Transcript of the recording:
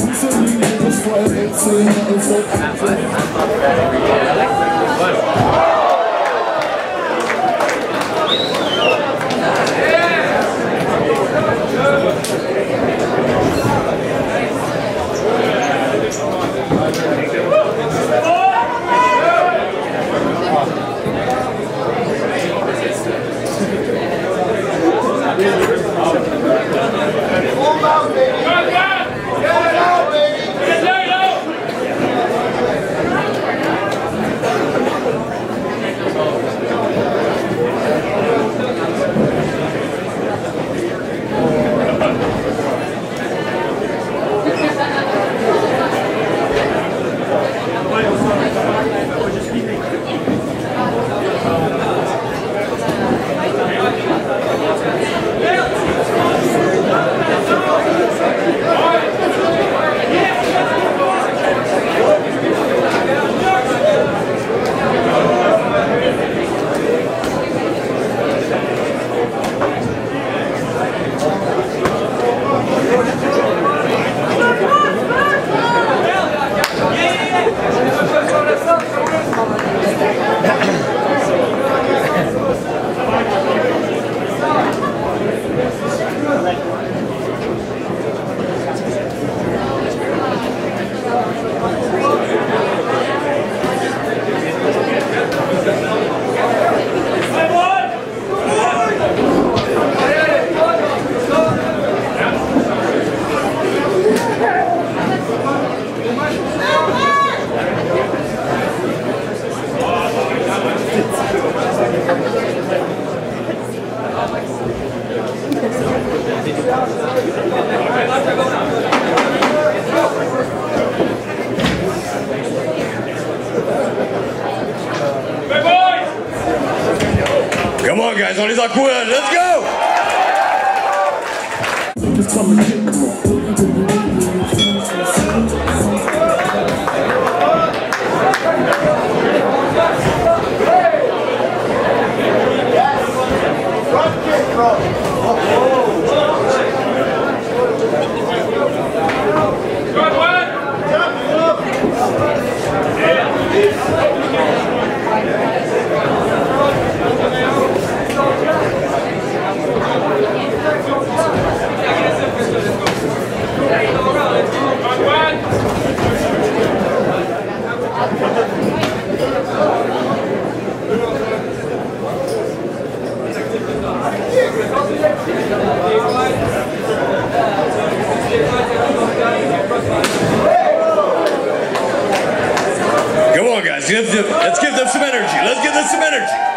Mussolini was vorletzte Hände von Anfang an. Come on, guys, on les encourage. Let's go! Come on, guys. Let's give them some energy. Let's give them some energy.